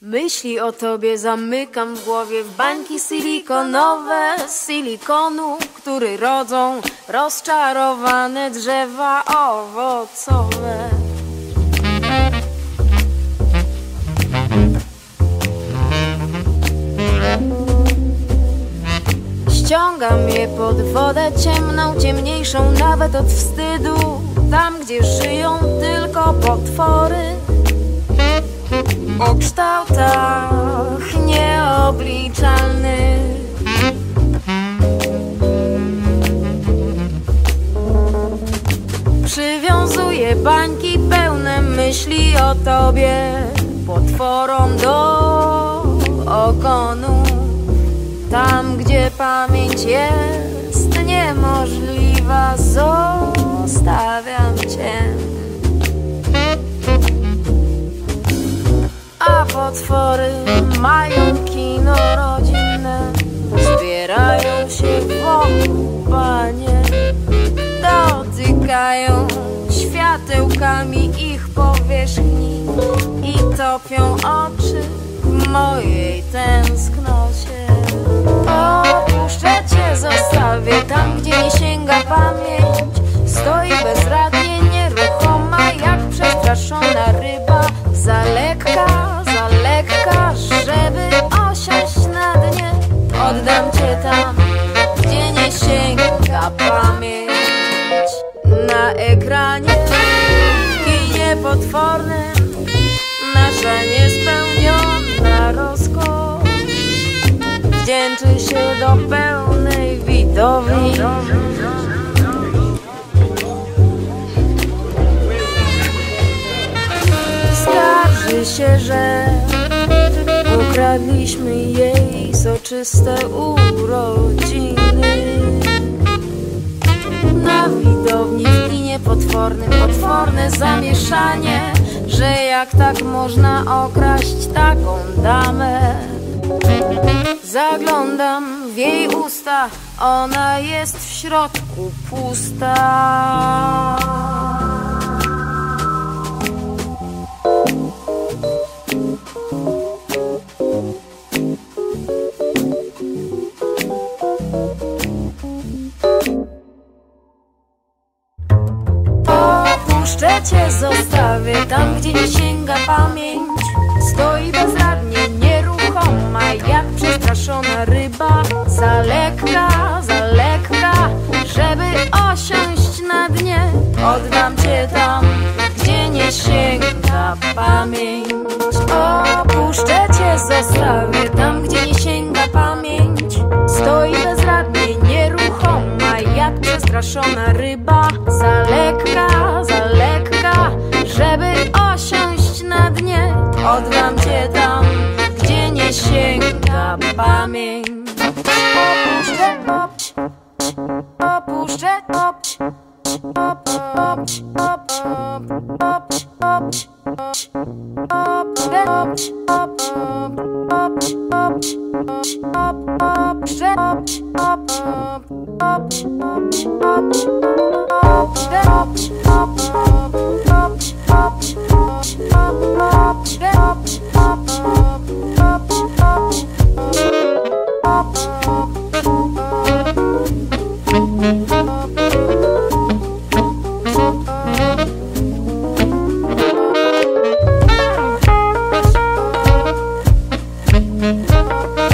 Myśli o tobie zamykam w głowie w bańki silikonowe z silikonu, który rodzą rozczarowane drzewa owocowe. Ściągam je pod wodę ciemną, ciemniejszą nawet od wstydu, tam gdzie żyją tylko potwory o kształtach nieobliczalnych. Przywiązuję bańki pełne myśli o tobie, potworom do okonu. Tam, gdzie pamięć jest niemożliwa, zostawiam cię. A potwory mają kino rodzinne Zbierają się wokół panie Dotykają światełkami ich powierzchni I topią oczy w mojej tęsknocie. Opuszczę cię, zostawię tam, gdzie nie sięga pamięć. Stoi bezradnie, nieruchoma, jak przestraszona ryba Za lekka, sięga pamięć Na ekranie, w kinie potwornym Nasza niespełniona rozkosz Wdzięczy się do pełnej widowni. Skarży się, że ukradliśmy jej soczyste urodziny kinie potwornym, potworne zamieszanie Że jak tak można okraść taką damę Zaglądam w jej usta, ona jest w środku pusta. Opuszczę cię, zostawię tam, gdzie nie sięga pamięć. Stoi bezradnie, nieruchoma, jak przestraszona ryba. Za lekka, za lekka, żeby osiąść na dnie. Oddam cię tam, gdzie nie sięga pamięć. Opuszczę cię, zostawię tam, gdzie nie Oddam cię tam, gdzie nie sięga pamięć. Opuszczę, opuszczę, opuszczę, opuszczę, Música